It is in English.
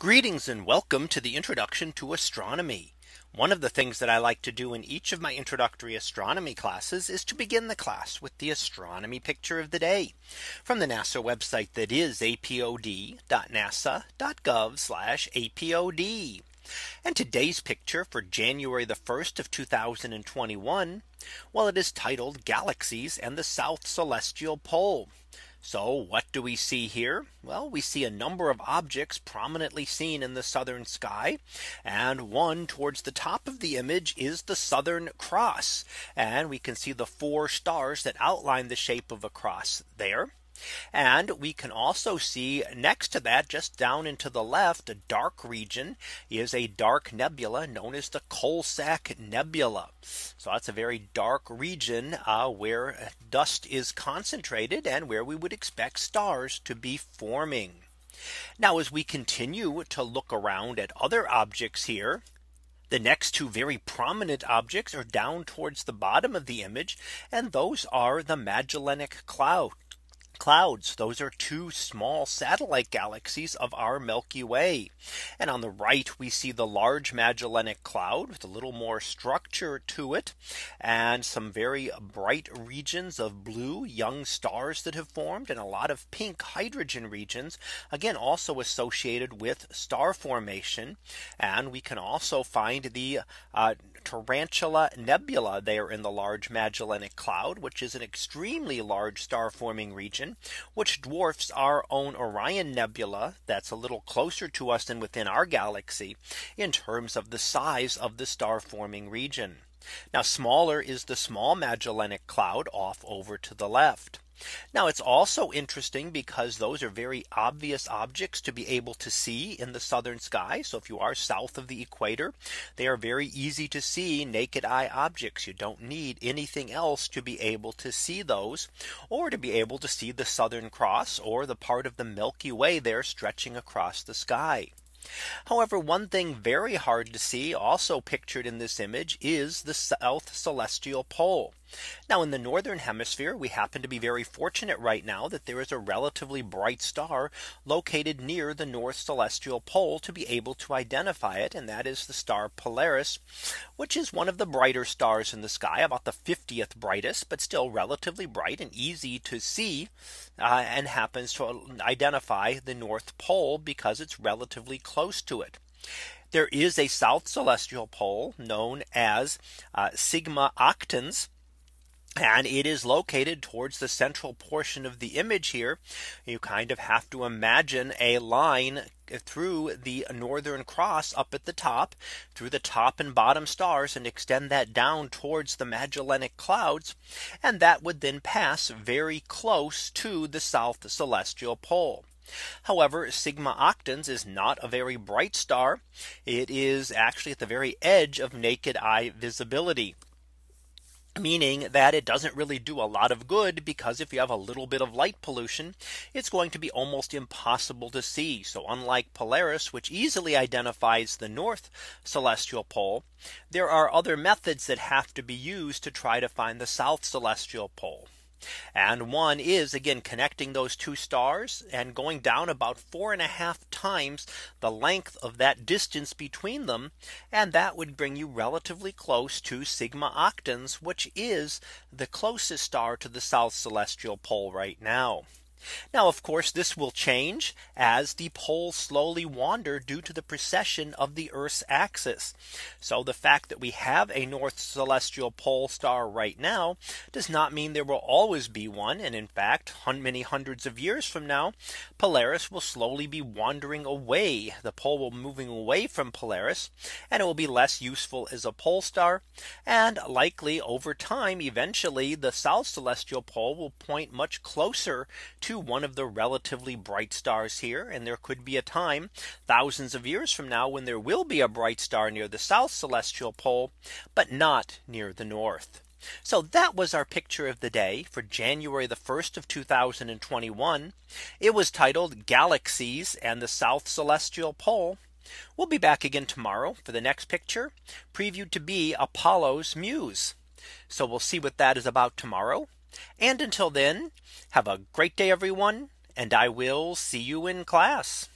Greetings and welcome to the introduction to astronomy. One of the things that I like to do in each of my introductory astronomy classes is to begin the class with the astronomy picture of the day from the NASA website that is apod.nasa.gov apod. And today's picture for January the 1st of 2021. Well, it is titled Galaxies and the South Celestial Pole. So what do we see here? Well, we see a number of objects prominently seen in the southern sky. And one towards the top of the image is the Southern Cross. And we can see the four stars that outline the shape of a cross there. And we can also see next to that just down into the left a dark region is a dark nebula known as the Coalsack Nebula. So that's a very dark region uh, where dust is concentrated and where we would expect stars to be forming. Now as we continue to look around at other objects here, the next two very prominent objects are down towards the bottom of the image. And those are the Magellanic Cloud clouds. Those are two small satellite galaxies of our Milky Way. And on the right, we see the large Magellanic Cloud with a little more structure to it and some very bright regions of blue young stars that have formed and a lot of pink hydrogen regions again also associated with star formation. And we can also find the uh, Tarantula Nebula there in the Large Magellanic Cloud, which is an extremely large star forming region, which dwarfs our own Orion Nebula that's a little closer to us than within our galaxy in terms of the size of the star forming region. Now smaller is the small Magellanic Cloud off over to the left. Now it's also interesting because those are very obvious objects to be able to see in the southern sky. So if you are south of the equator, they are very easy to see naked eye objects. You don't need anything else to be able to see those or to be able to see the Southern Cross or the part of the Milky Way there stretching across the sky. However, one thing very hard to see also pictured in this image is the South Celestial Pole. Now in the northern hemisphere, we happen to be very fortunate right now that there is a relatively bright star located near the North Celestial Pole to be able to identify it. And that is the star Polaris, which is one of the brighter stars in the sky about the 50th brightest, but still relatively bright and easy to see uh, and happens to identify the North Pole because it's relatively close to it. There is a south celestial pole known as uh, Sigma Octans and it is located towards the central portion of the image here. You kind of have to imagine a line through the northern cross up at the top through the top and bottom stars and extend that down towards the Magellanic clouds. And that would then pass very close to the south celestial pole. However, Sigma Octans is not a very bright star. It is actually at the very edge of naked eye visibility meaning that it doesn't really do a lot of good because if you have a little bit of light pollution, it's going to be almost impossible to see. So unlike Polaris, which easily identifies the north celestial pole, there are other methods that have to be used to try to find the south celestial pole. And one is again connecting those two stars and going down about four and a half times the length of that distance between them. And that would bring you relatively close to Sigma Octans, which is the closest star to the south celestial pole right now. Now, of course, this will change as the poles slowly wander due to the precession of the Earth's axis. So the fact that we have a north celestial pole star right now does not mean there will always be one. And in fact, many hundreds of years from now, Polaris will slowly be wandering away. The pole will be moving away from Polaris and it will be less useful as a pole star. And likely over time, eventually the south celestial pole will point much closer to one of the relatively bright stars here. And there could be a time thousands of years from now when there will be a bright star near the south celestial pole, but not near the north. So that was our picture of the day for January the 1st of 2021. It was titled Galaxies and the South Celestial Pole. We'll be back again tomorrow for the next picture previewed to be Apollo's Muse. So we'll see what that is about tomorrow. And until then, have a great day, everyone, and I will see you in class.